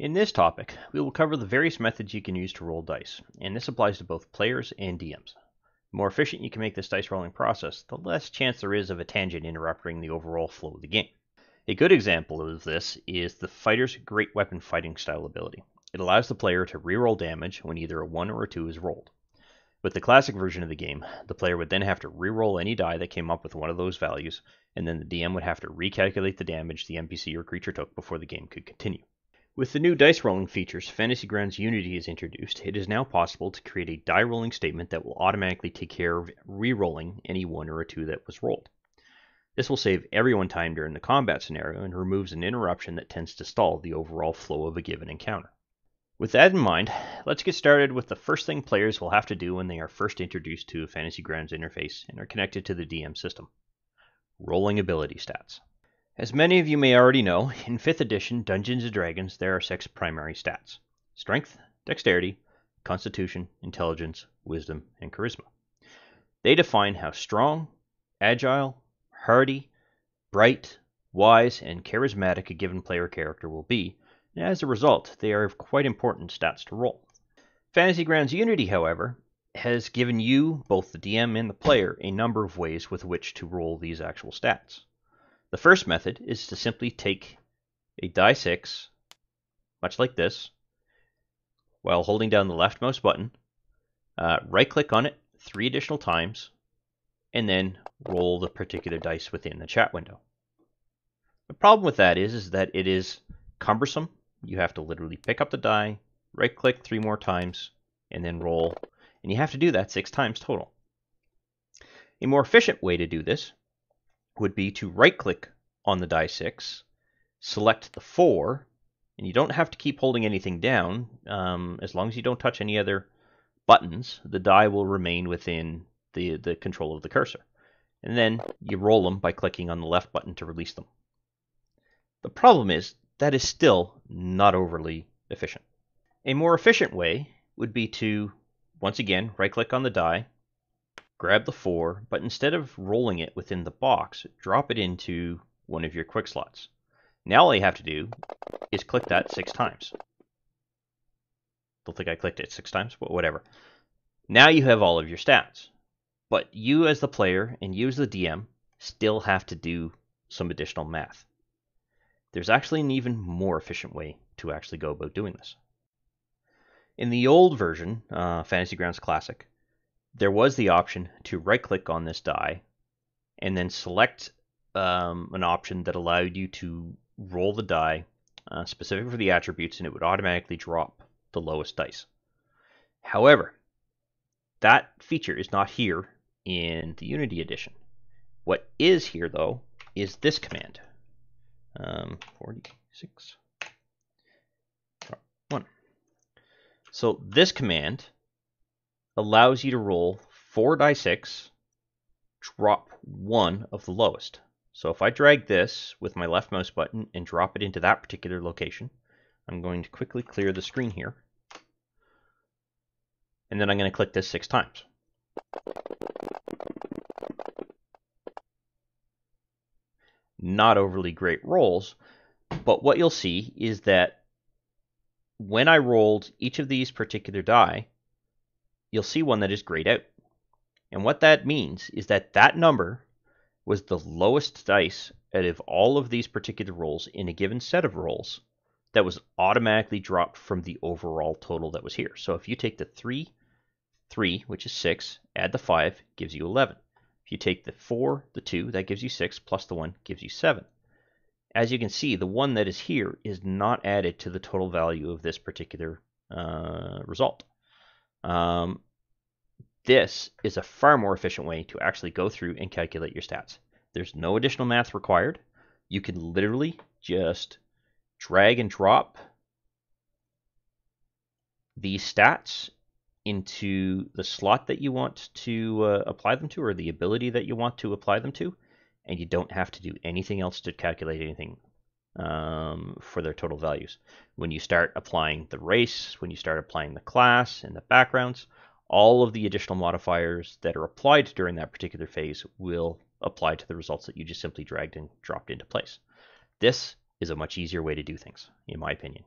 In this topic, we will cover the various methods you can use to roll dice, and this applies to both players and DMs. The more efficient you can make this dice rolling process, the less chance there is of a tangent interrupting the overall flow of the game. A good example of this is the fighter's great weapon fighting style ability. It allows the player to reroll damage when either a 1 or a 2 is rolled. With the classic version of the game, the player would then have to re-roll any die that came up with one of those values, and then the DM would have to recalculate the damage the NPC or creature took before the game could continue. With the new dice rolling features Fantasy Grounds Unity has introduced, it is now possible to create a die rolling statement that will automatically take care of re-rolling any 1 or a 2 that was rolled. This will save everyone time during the combat scenario and removes an interruption that tends to stall the overall flow of a given encounter. With that in mind, let's get started with the first thing players will have to do when they are first introduced to a Fantasy Grounds interface and are connected to the DM system. Rolling ability stats. As many of you may already know, in 5th edition Dungeons & Dragons there are six primary stats. Strength, Dexterity, Constitution, Intelligence, Wisdom, and Charisma. They define how strong, agile, hardy, bright, wise, and charismatic a given player character will be, and as a result, they are quite important stats to roll. Fantasy Grounds Unity, however, has given you, both the DM and the player, a number of ways with which to roll these actual stats. The first method is to simply take a die 6, much like this, while holding down the left mouse button, uh, right click on it three additional times, and then roll the particular dice within the chat window. The problem with that is, is that it is cumbersome you have to literally pick up the die, right click three more times, and then roll. And you have to do that six times total. A more efficient way to do this would be to right click on the die 6, select the 4, and you don't have to keep holding anything down. Um, as long as you don't touch any other buttons, the die will remain within the, the control of the cursor. And then you roll them by clicking on the left button to release them. The problem is that is still not overly efficient. A more efficient way would be to, once again, right click on the die, grab the 4, but instead of rolling it within the box, drop it into one of your quick slots. Now all you have to do is click that six times. Don't think I clicked it six times, but whatever. Now you have all of your stats. But you as the player and you as the DM still have to do some additional math. There's actually an even more efficient way to actually go about doing this. In the old version, uh, Fantasy Grounds Classic, there was the option to right click on this die and then select um, an option that allowed you to roll the die uh, specific for the attributes and it would automatically drop the lowest dice. However, that feature is not here in the Unity edition. What is here though is this command um, 46, 1. So this command allows you to roll 4 die 6, drop 1 of the lowest. So if I drag this with my left mouse button and drop it into that particular location, I'm going to quickly clear the screen here. And then I'm going to click this six times. not overly great rolls. But what you'll see is that when I rolled each of these particular die, you'll see one that is grayed out. And what that means is that that number was the lowest dice out of all of these particular rolls in a given set of rolls that was automatically dropped from the overall total that was here. So if you take the 3, 3, which is 6, add the 5, gives you 11. If you take the 4, the 2, that gives you 6, plus the 1 gives you 7. As you can see, the 1 that is here is not added to the total value of this particular uh, result. Um, this is a far more efficient way to actually go through and calculate your stats. There's no additional math required. You can literally just drag and drop these stats into the slot that you want to uh, apply them to or the ability that you want to apply them to, and you don't have to do anything else to calculate anything um, for their total values. When you start applying the race, when you start applying the class and the backgrounds, all of the additional modifiers that are applied during that particular phase will apply to the results that you just simply dragged and dropped into place. This is a much easier way to do things, in my opinion.